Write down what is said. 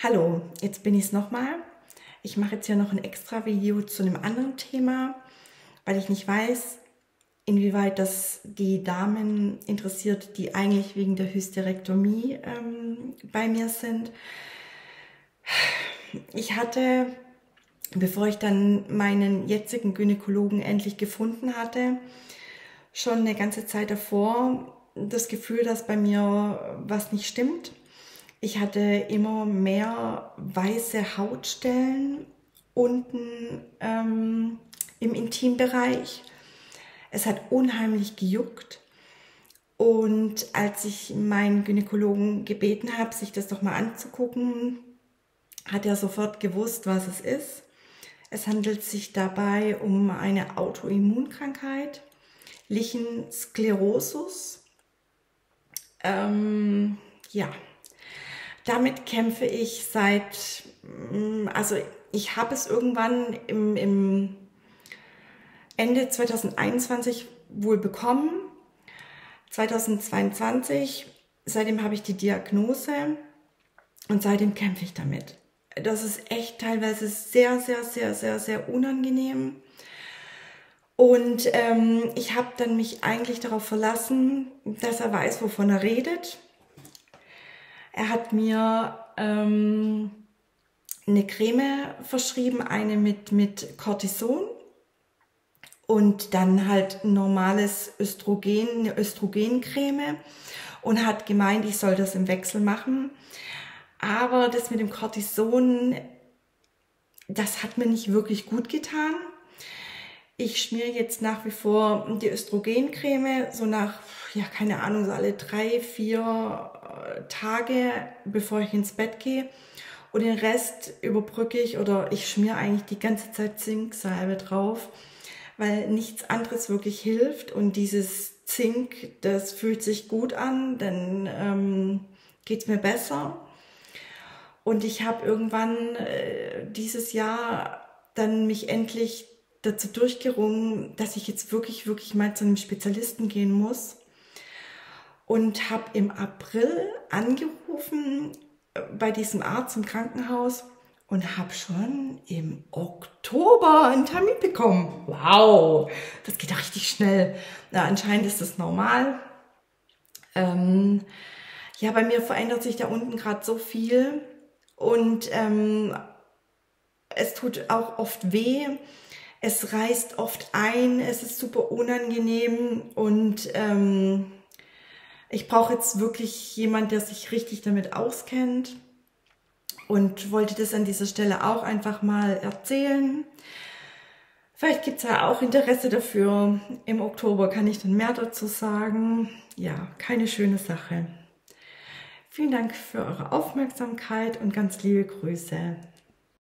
Hallo, jetzt bin ich es nochmal. Ich mache jetzt hier noch ein extra Video zu einem anderen Thema, weil ich nicht weiß, inwieweit das die Damen interessiert, die eigentlich wegen der Hysterektomie ähm, bei mir sind. Ich hatte, bevor ich dann meinen jetzigen Gynäkologen endlich gefunden hatte, schon eine ganze Zeit davor das Gefühl, dass bei mir was nicht stimmt ich hatte immer mehr weiße Hautstellen unten ähm, im Intimbereich. Es hat unheimlich gejuckt. Und als ich meinen Gynäkologen gebeten habe, sich das doch mal anzugucken, hat er sofort gewusst, was es ist. Es handelt sich dabei um eine Autoimmunkrankheit, Lichensklerosus. Ähm, ja, damit kämpfe ich seit, mm, also ich habe es irgendwann im, im Ende 2021 wohl bekommen. 2022, seitdem habe ich die Diagnose und seitdem kämpfe ich damit. Das ist echt teilweise sehr, sehr, sehr, sehr, sehr unangenehm. Und ähm, ich habe dann mich eigentlich darauf verlassen, dass er weiß, wovon er redet er hat mir ähm, eine Creme verschrieben, eine mit, mit Cortison und dann halt normales Östrogen, eine Östrogencreme und hat gemeint, ich soll das im Wechsel machen. Aber das mit dem Cortison, das hat mir nicht wirklich gut getan. Ich schmiere jetzt nach wie vor die Östrogencreme so nach, ja, keine Ahnung, so alle drei, vier Tage, bevor ich ins Bett gehe. Und den Rest überbrücke ich oder ich schmiere eigentlich die ganze Zeit Zinksalbe drauf, weil nichts anderes wirklich hilft. Und dieses Zink, das fühlt sich gut an, dann ähm, geht es mir besser. Und ich habe irgendwann äh, dieses Jahr dann mich endlich dazu durchgerungen, dass ich jetzt wirklich, wirklich mal zu einem Spezialisten gehen muss und habe im April angerufen äh, bei diesem Arzt im Krankenhaus und habe schon im Oktober einen Termin bekommen. Wow, das geht richtig schnell. Na, anscheinend ist das normal. Ähm, ja, bei mir verändert sich da unten gerade so viel und ähm, es tut auch oft weh. Es reißt oft ein, es ist super unangenehm und ähm, ich brauche jetzt wirklich jemand, der sich richtig damit auskennt und wollte das an dieser Stelle auch einfach mal erzählen. Vielleicht gibt es ja auch Interesse dafür. Im Oktober kann ich dann mehr dazu sagen. Ja, keine schöne Sache. Vielen Dank für eure Aufmerksamkeit und ganz liebe Grüße.